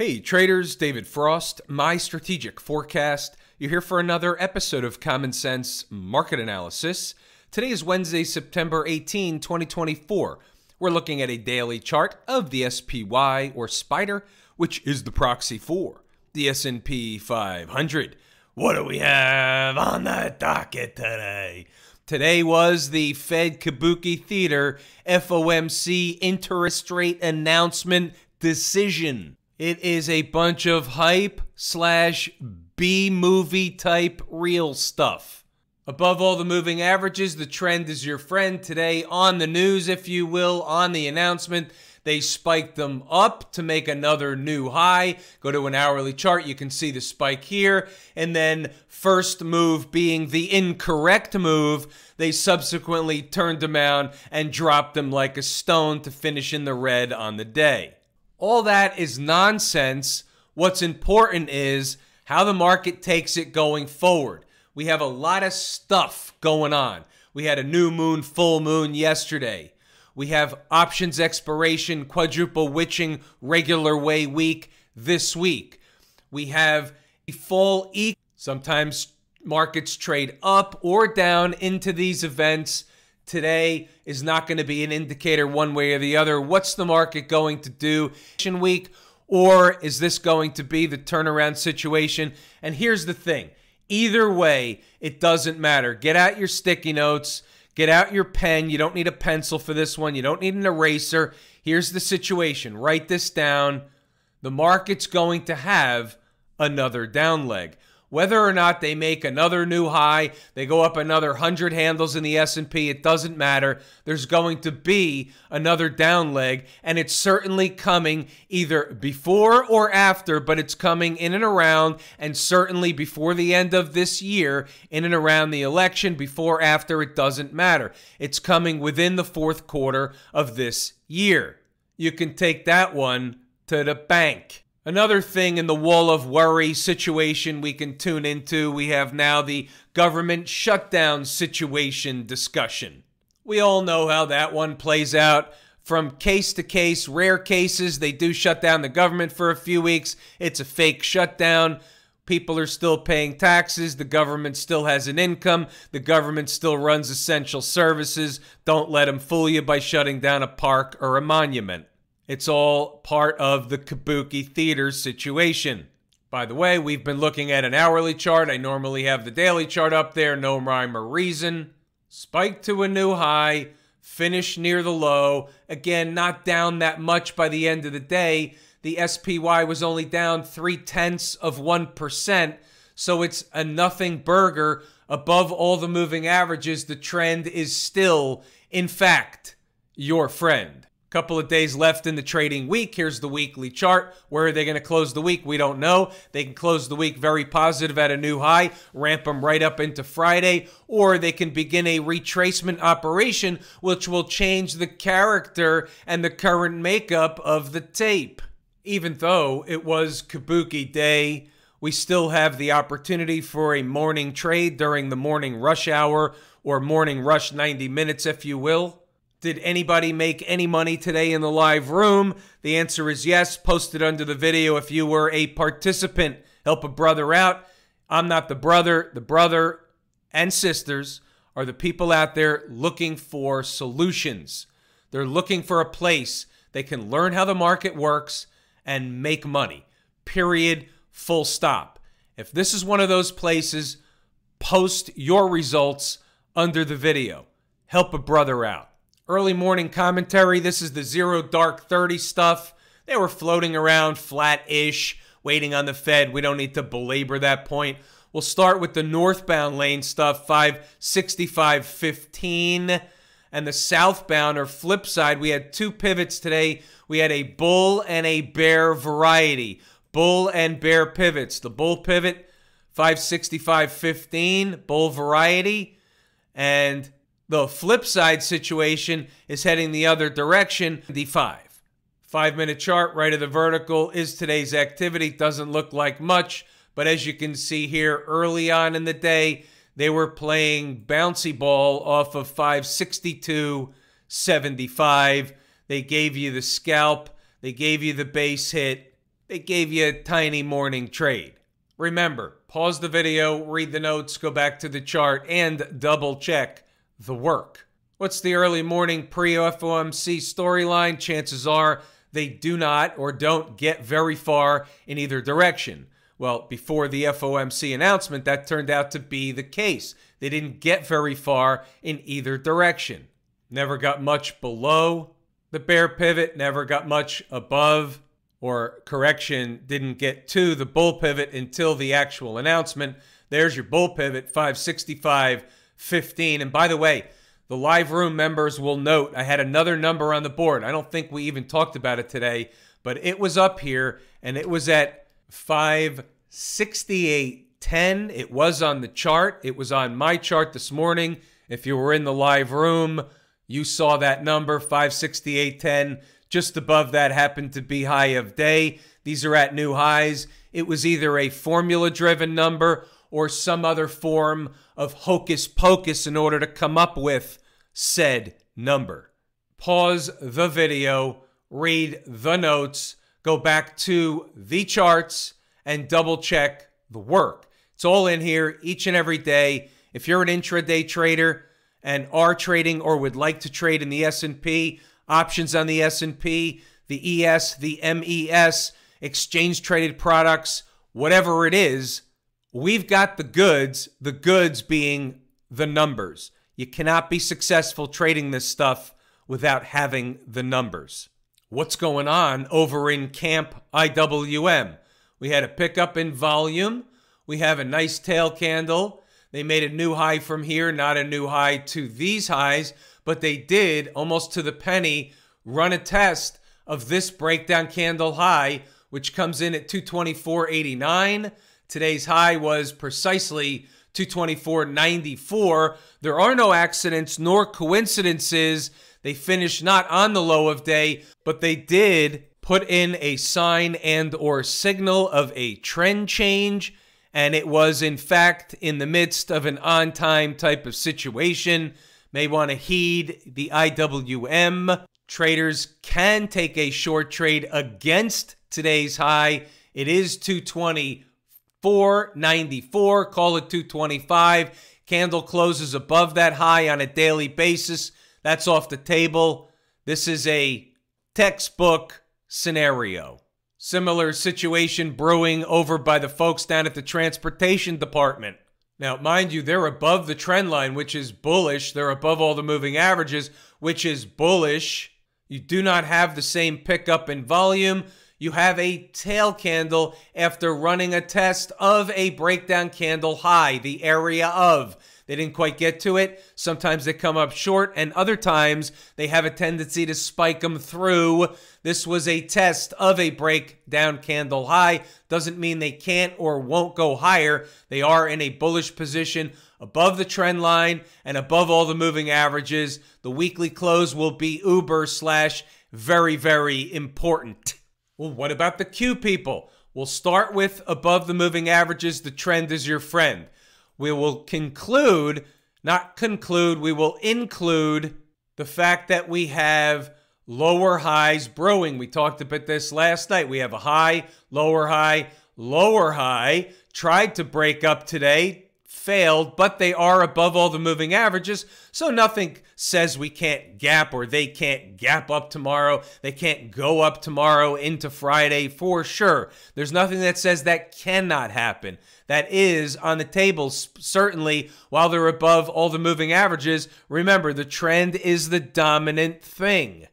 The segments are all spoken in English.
Hey traders, David Frost, my strategic forecast. You're here for another episode of Common Sense Market Analysis. Today is Wednesday, September 18, 2024. We're looking at a daily chart of the SPY or Spider, which is the proxy for the S&P 500. What do we have on the docket today? Today was the Fed Kabuki Theater FOMC interest rate announcement decision. It is a bunch of hype slash B movie type real stuff. Above all the moving averages, the trend is your friend. Today on the news, if you will, on the announcement, they spiked them up to make another new high. Go to an hourly chart, you can see the spike here. And then, first move being the incorrect move, they subsequently turned them down and dropped them like a stone to finish in the red on the day. All that is nonsense. What's important is how the market takes it going forward. We have a lot of stuff going on. We had a new moon, full moon yesterday. We have options expiration, quadruple witching, regular way week this week. We have a full E. Sometimes markets trade up or down into these events today is not going to be an indicator one way or the other. What's the market going to do in week? Or is this going to be the turnaround situation? And here's the thing either way, it doesn't matter. Get out your sticky notes, get out your pen. You don't need a pencil for this one, you don't need an eraser. Here's the situation write this down. The market's going to have another down leg. Whether or not they make another new high, they go up another 100 handles in the S&P, it doesn't matter. There's going to be another down leg and it's certainly coming either before or after, but it's coming in and around and certainly before the end of this year, in and around the election, before after it doesn't matter. It's coming within the fourth quarter of this year. You can take that one to the bank. Another thing in the wall of worry situation we can tune into, we have now the government shutdown situation discussion. We all know how that one plays out. From case to case, rare cases, they do shut down the government for a few weeks. It's a fake shutdown. People are still paying taxes. The government still has an income. The government still runs essential services. Don't let them fool you by shutting down a park or a monument. It's all part of the Kabuki Theater situation. By the way, we've been looking at an hourly chart. I normally have the daily chart up there, no rhyme or reason. Spike to a new high, finish near the low. Again, not down that much by the end of the day. The SPY was only down three tenths of 1%, so it's a nothing burger. Above all the moving averages, the trend is still, in fact, your friend. Couple of days left in the trading week. Here's the weekly chart. Where are they going to close the week? We don't know. They can close the week very positive at a new high, ramp them right up into Friday, or they can begin a retracement operation, which will change the character and the current makeup of the tape. Even though it was Kabuki Day, we still have the opportunity for a morning trade during the morning rush hour or morning rush 90 minutes, if you will. Did anybody make any money today in the live room? The answer is yes. Post it under the video if you were a participant. Help a brother out. I'm not the brother. The brother and sisters are the people out there looking for solutions. They're looking for a place they can learn how the market works and make money. Period. Full stop. If this is one of those places, post your results under the video. Help a brother out. Early morning commentary. This is the zero dark 30 stuff. They were floating around flat ish, waiting on the Fed. We don't need to belabor that point. We'll start with the northbound lane stuff, 565.15. And the southbound or flip side, we had two pivots today. We had a bull and a bear variety. Bull and bear pivots. The bull pivot, 565.15, bull variety. And the flip side situation is heading the other direction, D5. Five minute chart, right of the vertical, is today's activity. Doesn't look like much, but as you can see here, early on in the day, they were playing bouncy ball off of 562.75. They gave you the scalp, they gave you the base hit, they gave you a tiny morning trade. Remember, pause the video, read the notes, go back to the chart, and double check the work. What's the early morning pre FOMC storyline? Chances are they do not or don't get very far in either direction. Well, before the FOMC announcement, that turned out to be the case. They didn't get very far in either direction. Never got much below the bear pivot, never got much above, or correction, didn't get to the bull pivot until the actual announcement. There's your bull pivot, 565.15. And by the way, the live room members will note I had another number on the board. I don't think we even talked about it today, but it was up here and it was at 568.10. It was on the chart. It was on my chart this morning. If you were in the live room, you saw that number 568.10. Just above that happened to be high of day. These are at new highs. It was either a formula driven number or some other form of hocus pocus in order to come up with said number. Pause the video, read the notes, go back to the charts and double check the work. It's all in here each and every day. If you're an intraday trader and are trading or would like to trade in the S&P, options on the S&P, the ES, the MES, exchange traded products, whatever it is, we've got the goods, the goods being the numbers. You cannot be successful trading this stuff without having the numbers what's going on over in Camp IWM. We had a pickup in volume. We have a nice tail candle. They made a new high from here, not a new high to these highs, but they did almost to the penny run a test of this breakdown candle high, which comes in at 224.89. Today's high was precisely 224.94. There are no accidents nor coincidences they finished not on the low of day, but they did put in a sign and or signal of a trend change and it was in fact in the midst of an on time type of situation. May want to heed the IWM. Traders can take a short trade against today's high. It is 224.94. Call it 225. Candle closes above that high on a daily basis. That's off the table. This is a textbook scenario. Similar situation brewing over by the folks down at the transportation department. Now, mind you, they're above the trend line, which is bullish. They're above all the moving averages, which is bullish. You do not have the same pickup in volume. You have a tail candle after running a test of a breakdown candle high, the area of. They didn't quite get to it. Sometimes they come up short, and other times they have a tendency to spike them through. This was a test of a breakdown candle high. Doesn't mean they can't or won't go higher. They are in a bullish position above the trend line and above all the moving averages. The weekly close will be uber slash very, very important. Well, what about the Q people? We'll start with above the moving averages. The trend is your friend we will conclude, not conclude, we will include the fact that we have lower highs brewing. We talked about this last night. We have a high, lower high, lower high. Tried to break up today, failed, but they are above all the moving averages. So nothing says we can't gap or they can't gap up tomorrow. They can't go up tomorrow into Friday for sure. There's nothing that says that cannot happen. That is on the table, certainly, while they're above all the moving averages. Remember, the trend is the dominant thing.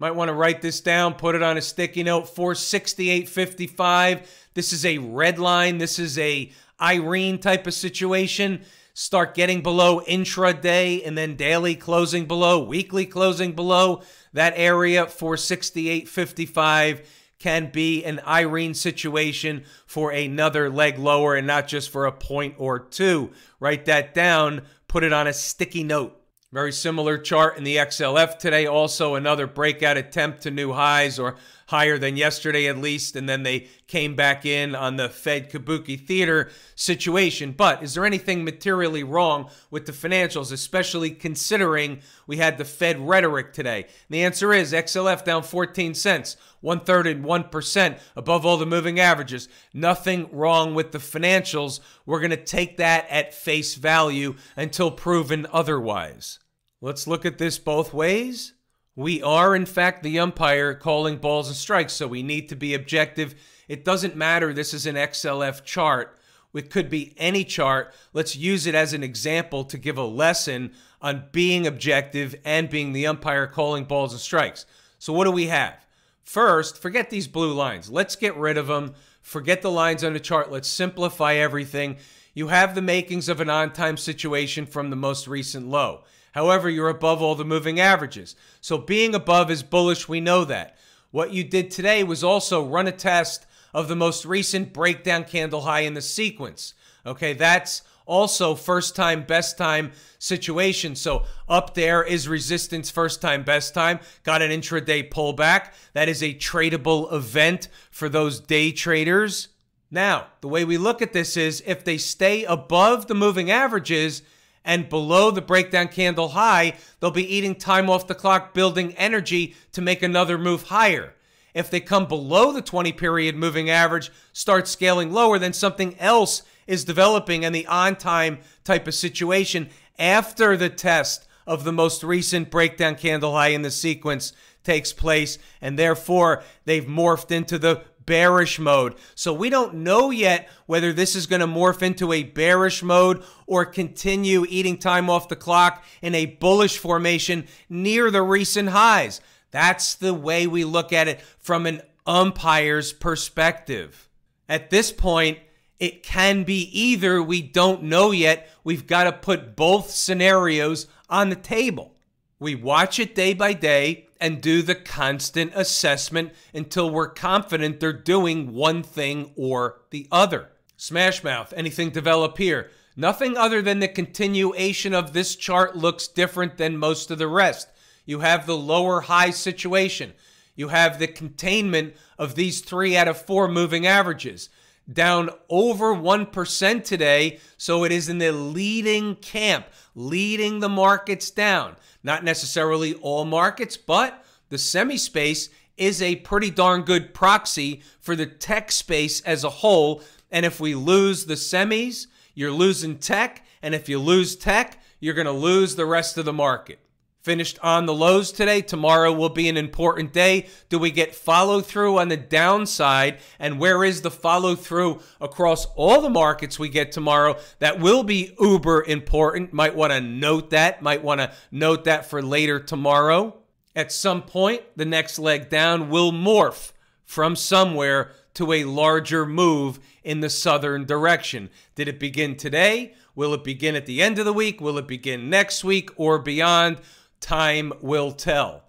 Might want to write this down, put it on a sticky note 468.55. This is a red line. This is a Irene type of situation. Start getting below intraday and then daily closing below, weekly closing below that area for 68.55 can be an Irene situation for another leg lower and not just for a point or two. Write that down, put it on a sticky note. Very similar chart in the XLF today. Also, another breakout attempt to new highs or higher than yesterday at least, and then they came back in on the Fed Kabuki Theater situation. But is there anything materially wrong with the financials, especially considering we had the Fed rhetoric today? And the answer is XLF down 14 cents, one third and 1% above all the moving averages. Nothing wrong with the financials. We're going to take that at face value until proven otherwise. Let's look at this both ways. We are, in fact, the umpire calling balls and strikes, so we need to be objective. It doesn't matter, this is an XLF chart. It could be any chart. Let's use it as an example to give a lesson on being objective and being the umpire calling balls and strikes. So, what do we have? First, forget these blue lines. Let's get rid of them. Forget the lines on the chart. Let's simplify everything. You have the makings of an on time situation from the most recent low. However, you're above all the moving averages. So being above is bullish. We know that. What you did today was also run a test of the most recent breakdown candle high in the sequence. Okay, that's also first time, best time situation. So up there is resistance, first time, best time. Got an intraday pullback. That is a tradable event for those day traders. Now, the way we look at this is if they stay above the moving averages, and below the breakdown candle high, they'll be eating time off the clock, building energy to make another move higher. If they come below the 20 period moving average, start scaling lower, then something else is developing and the on time type of situation after the test of the most recent breakdown candle high in the sequence takes place, and therefore they've morphed into the bearish mode. So we don't know yet whether this is going to morph into a bearish mode or continue eating time off the clock in a bullish formation near the recent highs. That's the way we look at it from an umpire's perspective. At this point, it can be either. We don't know yet. We've got to put both scenarios on the table. We watch it day by day and do the constant assessment until we're confident they're doing one thing or the other. Smashmouth, anything develop here? Nothing other than the continuation of this chart looks different than most of the rest. You have the lower high situation. You have the containment of these three out of four moving averages. Down over 1% today, so it is in the leading camp, leading the markets down. Not necessarily all markets, but the semi space is a pretty darn good proxy for the tech space as a whole. And if we lose the semis, you're losing tech. And if you lose tech, you're going to lose the rest of the market finished on the lows today. Tomorrow will be an important day. Do we get follow through on the downside? And where is the follow through across all the markets we get tomorrow? That will be uber important. Might want to note that. Might want to note that for later tomorrow. At some point, the next leg down will morph from somewhere to a larger move in the southern direction. Did it begin today? Will it begin at the end of the week? Will it begin next week or beyond? Time will tell.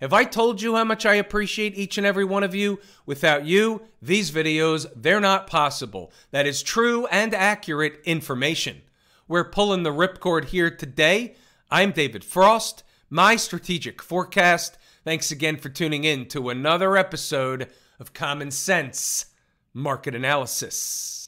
Have I told you how much I appreciate each and every one of you? Without you, these videos, they're not possible. That is true and accurate information. We're pulling the ripcord here today. I'm David Frost, my strategic forecast. Thanks again for tuning in to another episode of Common Sense Market Analysis.